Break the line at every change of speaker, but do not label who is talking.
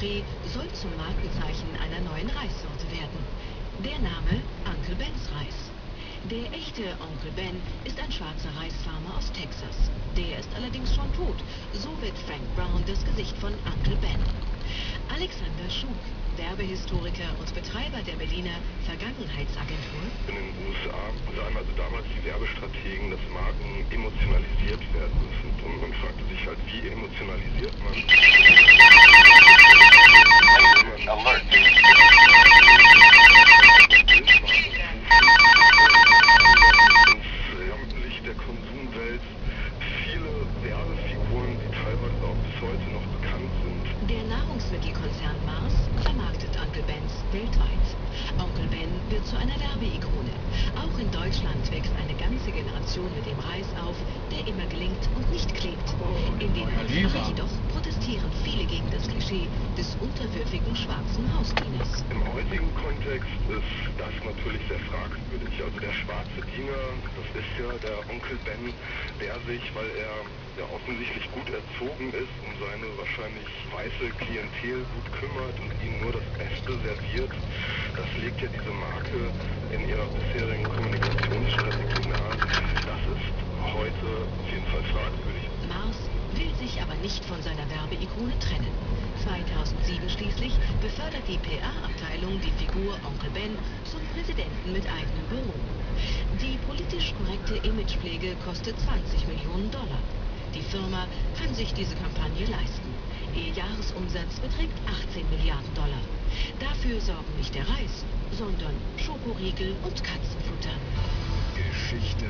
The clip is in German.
Porträt soll zum Markenzeichen einer neuen Reissorte werden. Der Name Uncle Ben's Reis. Der echte Onkel Ben ist ein schwarzer Reisfarmer aus Texas. Der ist allerdings schon tot. So wird Frank Brown das Gesicht von Uncle Ben. Alexander Schug, Werbehistoriker und Betreiber der Berliner Vergangenheitsagentur.
In den USA sahen also damals die Werbestrategen, dass Marken emotionalisiert werden müssen. Und man fragte sich halt, wie emotionalisiert man? Der
Nahrungsmittelkonzern Mars vermarktet Uncle Ben's weltweit. Onkel Ben wird zu einer Werbeikone. Auch in Deutschland wächst eine ganze Generation mit dem Reis auf, der immer gelingt und nicht klebt. In den USA jedoch protestieren viele gegen das Klischee des unterwürfigen schwarzen Hausdieners.
Im heutigen Kontext ist das natürlich sehr fragwürdig. Der schwarze Diener, das ist ja der Onkel Ben, der sich, weil er ja offensichtlich gut erzogen ist, um seine wahrscheinlich weiße Klientel gut kümmert und ihnen nur das Beste serviert. Das legt ja diese Marke in ihrer bisherigen Kommunikationsstrategie nahe. Das ist heute auf jeden Fall fragwürdig.
Mars will sich aber nicht von seiner Werbeikone trennen. 2007 schließlich befördert die PR-Abteilung die Figur Onkel Ben zum Präsidenten mit eigenem Büro. Korrekte Imagepflege kostet 20 Millionen Dollar. Die Firma kann sich diese Kampagne leisten. Ihr Jahresumsatz beträgt 18 Milliarden Dollar. Dafür sorgen nicht der Reis, sondern Schokoriegel und Katzenfutter.
Geschichte